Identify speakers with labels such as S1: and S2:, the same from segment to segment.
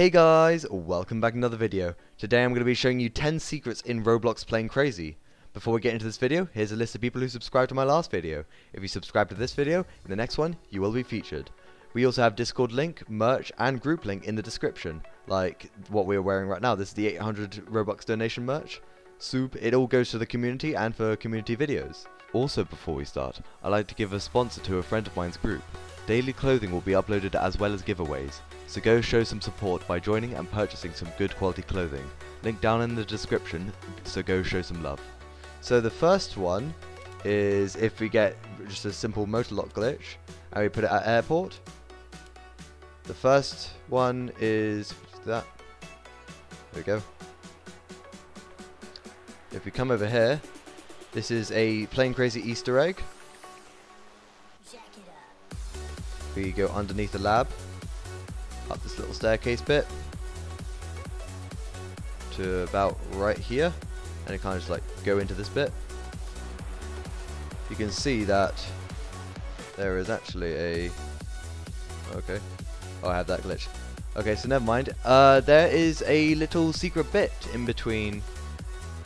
S1: Hey guys, welcome back to another video. Today I'm going to be showing you 10 secrets in Roblox Plane Crazy. Before we get into this video, here's a list of people who subscribed to my last video. If you subscribe to this video, in the next one, you will be featured. We also have Discord link, merch, and group link in the description, like what we're wearing right now. This is the 800 Robux donation merch. Soup, it all goes to the community and for community videos. Also before we start, I'd like to give a sponsor to a friend of mine's group. Daily clothing will be uploaded as well as giveaways, so go show some support by joining and purchasing some good quality clothing. Link down in the description, so go show some love. So the first one is if we get just a simple motor lock glitch and we put it at airport. The first one is that. There we go. If we come over here, this is a Plane Crazy Easter egg. We go underneath the lab, up this little staircase bit, to about right here, and it kind of just like go into this bit. You can see that there is actually a... Okay. Oh, I have that glitch. Okay, so never mind. Uh, there is a little secret bit in between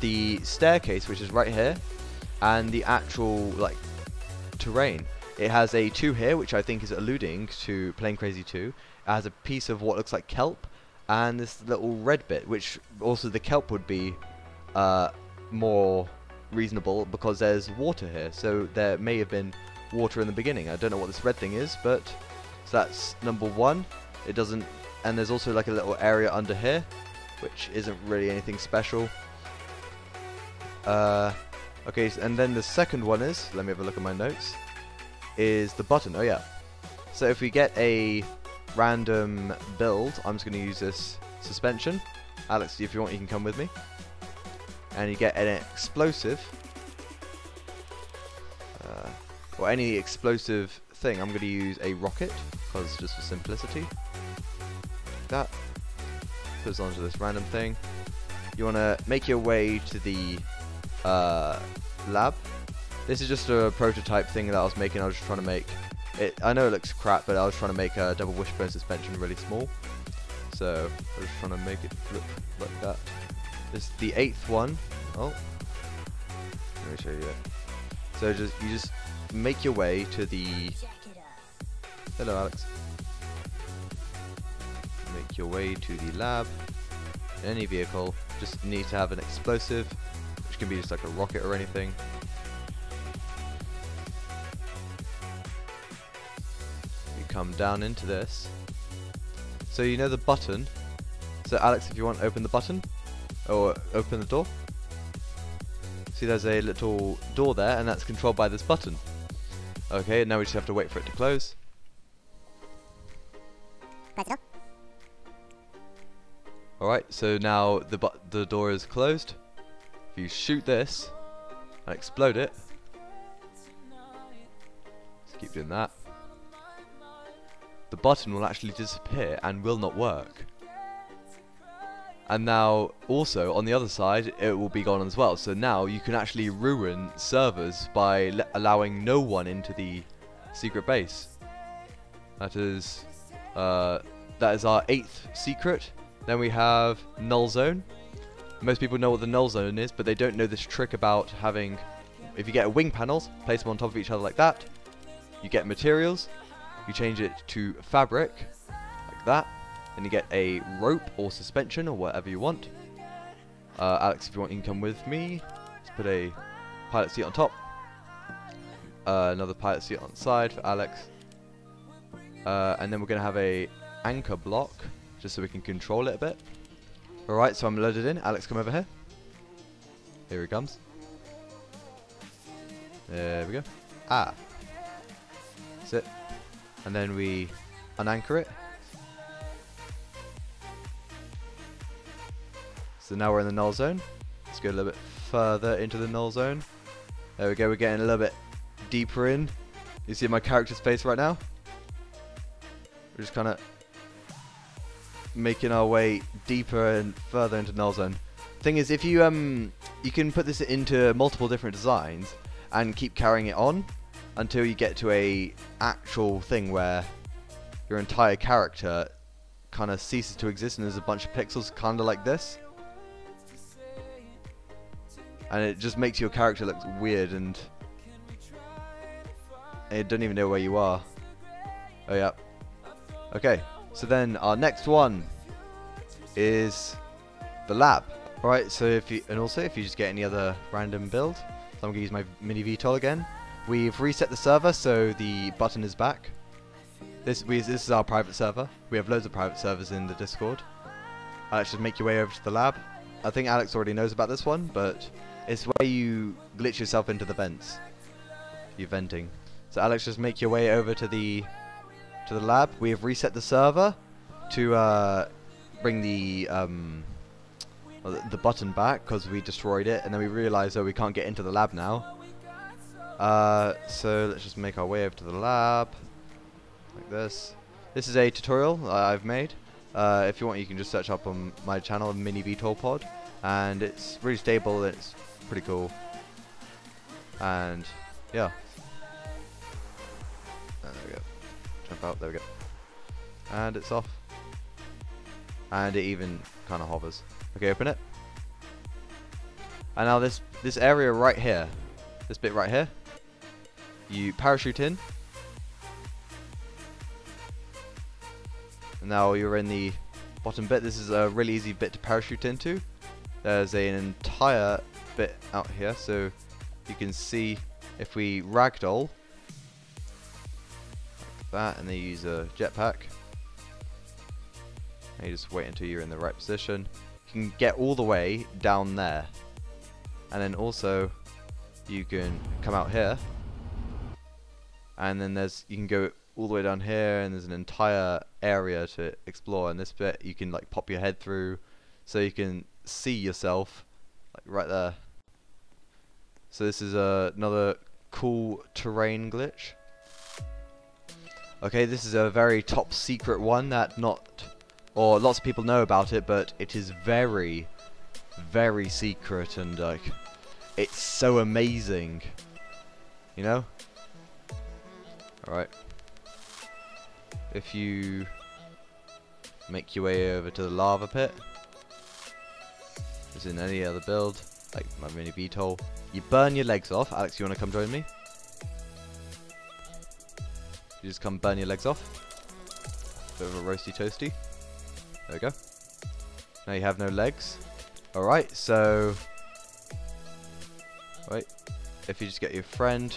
S1: the staircase, which is right here, and the actual, like, terrain. It has a 2 here, which I think is alluding to Plane Crazy 2. It has a piece of what looks like kelp, and this little red bit, which also the kelp would be uh, more reasonable because there's water here. So there may have been water in the beginning. I don't know what this red thing is, but so that's number one. It doesn't, and there's also like a little area under here, which isn't really anything special. Uh, okay, and then the second one is, let me have a look at my notes, is the button. Oh yeah. So if we get a random build, I'm just going to use this suspension. Alex, if you want, you can come with me. And you get an explosive, uh, or any explosive thing. I'm going to use a rocket, because just for simplicity. Like that. Puts onto this random thing. You want to make your way to the uh, lab. This is just a prototype thing that I was making. I was just trying to make it. I know it looks crap, but I was trying to make a double wishbone suspension really small. So I was trying to make it look like that. This is the eighth one. Oh, let me show you it. So just you just make your way to the. Hello, Alex. Make your way to the lab. In any vehicle, just need to have an explosive, which can be just like a rocket or anything. You come down into this. So you know the button. So Alex, if you want, to open the button or open the door. See, there's a little door there, and that's controlled by this button. Okay, now we just have to wait for it to close. Alright, so now the the door is closed. If you shoot this and explode it, let's keep doing that. The button will actually disappear and will not work. And now, also, on the other side, it will be gone as well. So now you can actually ruin servers by allowing no one into the secret base. That is, uh, that is our eighth secret. Then we have null zone. Most people know what the null zone is, but they don't know this trick about having, if you get wing panels, place them on top of each other like that. You get materials. You change it to fabric, like that. Then you get a rope or suspension or whatever you want. Uh, Alex, if you want, you can come with me. Let's put a pilot seat on top. Uh, another pilot seat on the side for Alex. Uh, and then we're going to have a anchor block, just so we can control it a bit. Alright, so I'm loaded in. Alex, come over here. Here he comes. There we go. Ah. That's it. And then we unanchor it. So now we're in the null zone. Let's go a little bit further into the null zone. There we go, we're getting a little bit deeper in. You see my character's face right now? We're just kind of making our way deeper and further into null zone. Thing is, if you um, you can put this into multiple different designs and keep carrying it on until you get to a actual thing where your entire character kind of ceases to exist and there's a bunch of pixels kind of like this. And it just makes your character look weird and it don't even know where you are. Oh yeah. Okay, so then our next one is the lab. Alright, so if you, and also if you just get any other random build, so I'm going to use my mini VTOL again. We've reset the server so the button is back. This, we, this is our private server. We have loads of private servers in the Discord. Alex, just make your way over to the lab. I think Alex already knows about this one, but it's where you glitch yourself into the vents. You're venting. So Alex, just make your way over to the to the lab. We have reset the server to uh, bring the um, the button back because we destroyed it, and then we realized that we can't get into the lab now. Uh, so let's just make our way over to the lab like this. This is a tutorial I've made. Uh, if you want, you can just search up on my channel, Mini VTOL Pod, and it's really stable. It's pretty cool, and yeah. Jump. There we go. And it's off. And it even kind of hovers. Okay, open it. And now this this area right here, this bit right here, you parachute in. And now you're in the bottom bit. This is a really easy bit to parachute into. There's an entire bit out here, so you can see if we ragdoll that, and then use a jetpack. And you just wait until you're in the right position. You can get all the way down there. And then also, you can come out here. And then there's, you can go all the way down here, and there's an entire area to explore. And this bit, you can like pop your head through, so you can see yourself, like right there. So this is uh, another cool terrain glitch. Okay, this is a very top secret one that not, or lots of people know about it, but it is very, very secret and like, it's so amazing. You know? Alright. If you make your way over to the lava pit, as in any other build, like my mini VTOL, you burn your legs off. Alex, you want to come join me? You just come burn your legs off. Bit of a roasty toasty. There we go. Now you have no legs. Alright, so... Wait. If you just get your friend,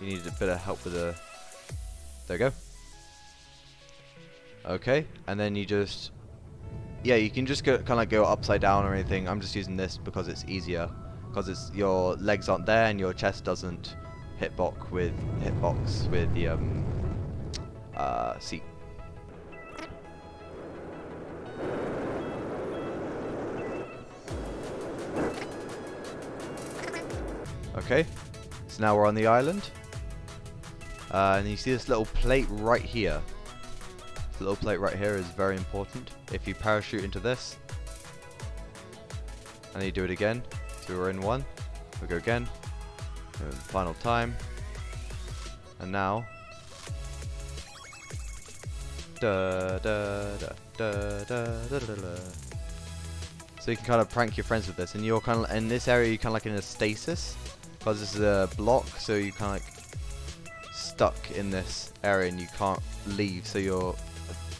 S1: you need a bit of help with the... There we go. Okay, and then you just... Yeah, you can just kind of go upside down or anything. I'm just using this because it's easier. Because it's your legs aren't there and your chest doesn't hitbox with hitbox with the um uh seat. Okay, so now we're on the island. Uh, and you see this little plate right here. This little plate right here is very important. If you parachute into this, and you do it again, so we're in one, we go again, final time, and now, da da da da da da da da. So you can kind of prank your friends with this, and you're kind of in this area. You're kind of like in a stasis because this is a block, so you kind of like stuck in this area and you can't leave. So you're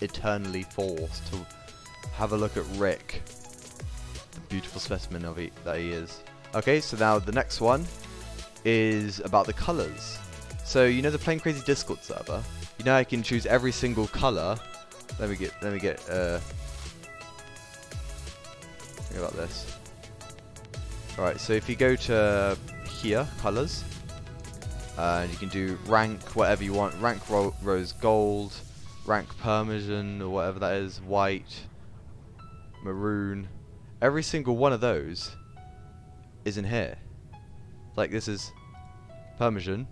S1: eternally forced to have a look at Rick, the beautiful specimen of he that he is. Okay, so now the next one is about the colors. So you know the Plane Crazy Discord server. You know I can choose every single color. Let me get. Let me get. Uh, think about this. All right. So if you go to here, colors, uh, and you can do rank whatever you want. Rank ro rose gold, rank persian or whatever that is, white, maroon. Every single one of those is in here. Like this is persian.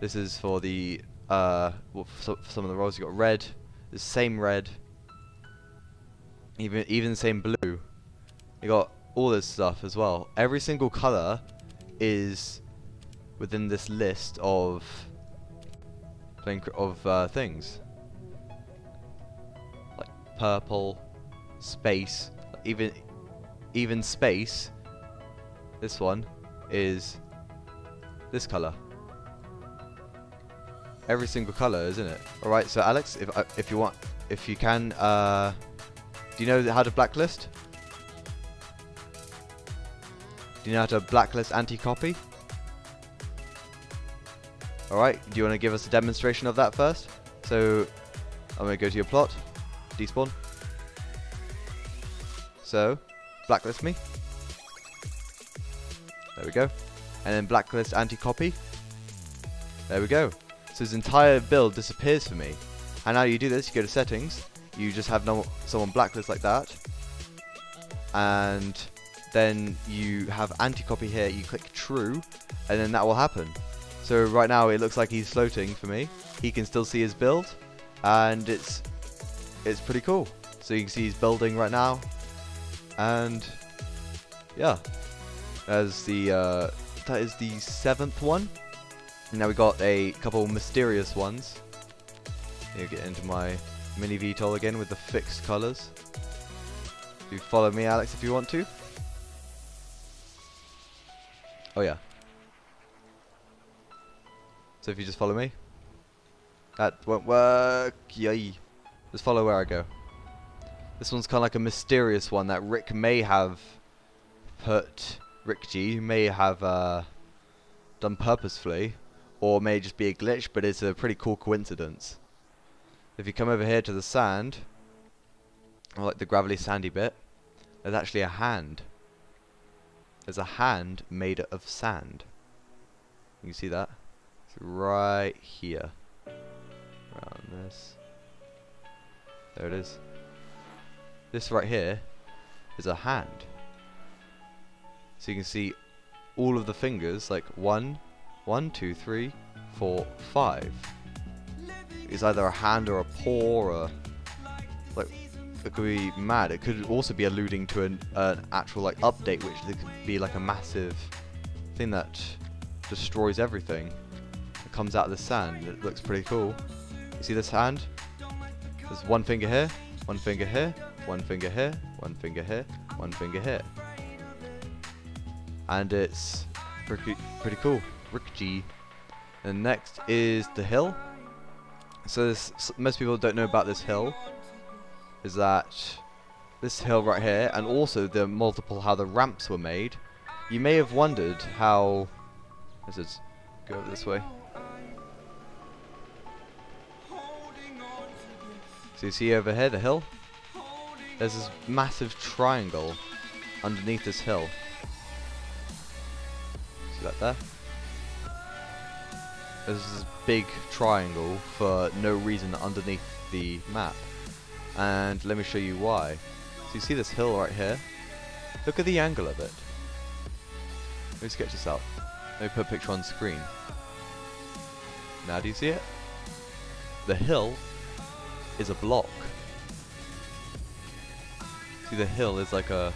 S1: This is for the uh, well, for some of the roles you got red, the same red, even even the same blue. You got all this stuff as well. Every single color is within this list of of uh, things. Like purple, space, even even space. This one is this color. Every single color, isn't it? All right. So Alex, if uh, if you want, if you can, uh, do you know how to blacklist? Do you know how to blacklist anti-copy? Alright, do you want to give us a demonstration of that first? So, I'm to go to your plot, despawn. So, blacklist me. There we go. And then blacklist anti-copy. There we go. So his entire build disappears for me. And now you do this, you go to settings, you just have no someone blacklist like that. And then you have anti-copy here, you click true, and then that will happen. So right now it looks like he's floating for me. He can still see his build, and it's it's pretty cool. So you can see he's building right now, and yeah, as the uh, that is the seventh one. Now we got a couple mysterious ones. Here, get into my mini VTOL again with the fixed colors. You follow me, Alex, if you want to. Oh yeah. So if you just follow me. That won't work. Yay. Just follow where I go. This one's kind of like a mysterious one that Rick may have put, Rick G may have uh, done purposefully, or may just be a glitch, but it's a pretty cool coincidence. If you come over here to the sand, like the gravelly sandy bit, there's actually a hand. There's a hand made of sand. You can see that? right here. Around this. There it is. This right here is a hand. So you can see all of the fingers, like one, one, two, three, four, five. It's either a hand or a paw or like it could be mad. It could also be alluding to an, an actual like update, which could be like a massive thing that destroys everything It comes out of the sand. It looks pretty cool. You see this hand? There's one finger here, one finger here, one finger here, one finger here, one finger here. And it's pretty, pretty cool. G. And next is the hill. So this, most people don't know about this hill. Is that this hill right here, and also the multiple how the ramps were made. You may have wondered how. Is go this way. So you see over here, the hill? There's this massive triangle underneath this hill. See that there? There's this big triangle for no reason underneath the map. And let me show you why. So you see this hill right here? Look at the angle of it. Let me sketch this out. Let me put a picture on screen. Now do you see it? The hill is a block. See the hill is like a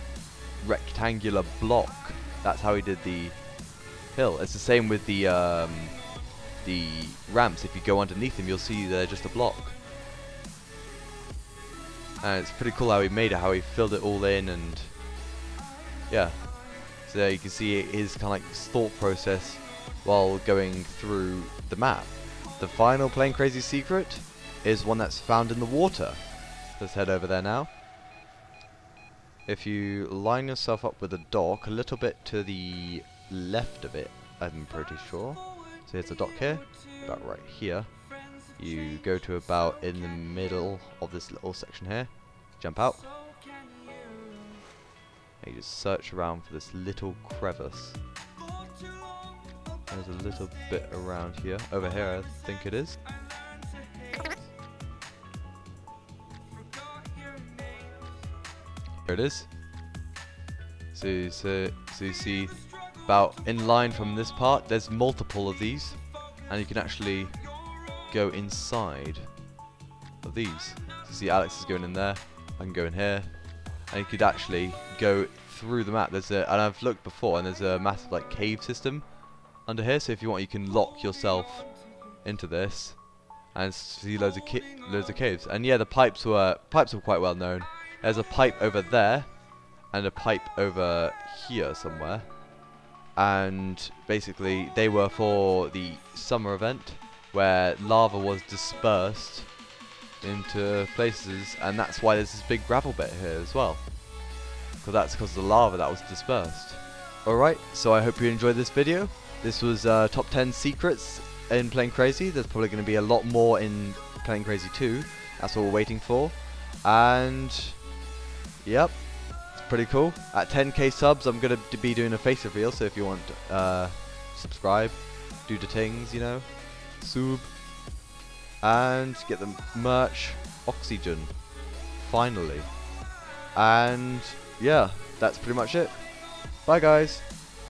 S1: rectangular block. That's how he did the hill. It's the same with the um, the ramps. If you go underneath them, you'll see they're just a block. And it's pretty cool how he made it, how he filled it all in, and yeah. So there you can see his kind of like thought process while going through the map. The final Plane Crazy secret is one that's found in the water. Let's head over there now. If you line yourself up with a dock a little bit to the left of it, I'm pretty sure. So here's a dock here, about right here. You go to about in the middle of this little section here, jump out. And you just search around for this little crevice. There's a little bit around here. Over here, I think it is. There it is. So, so, so you see about in line from this part, there's multiple of these. And you can actually go inside of these. So see Alex is going in there. I can go in here. And you could actually go through the map. There's a, and I've looked before, and there's a massive like cave system under here. So if you want, you can lock yourself into this and see loads of loads of caves. And yeah, the pipes were pipes were quite well known. There's a pipe over there, and a pipe over here somewhere. And basically, they were for the summer event, where lava was dispersed into places, and that's why there's this big gravel bit here as well. Because that's because of the lava that was dispersed. Alright, so I hope you enjoyed this video. This was uh, top 10 secrets in Plane Crazy. There's probably going to be a lot more in Plane Crazy 2. That's what we're waiting for. And, yep, pretty cool. At 10k subs, I'm going to be doing a face reveal, so if you want, uh, subscribe, do the things, you know, sub, and get the merch, Oxygen, finally. And, yeah, that's pretty much it. Bye guys.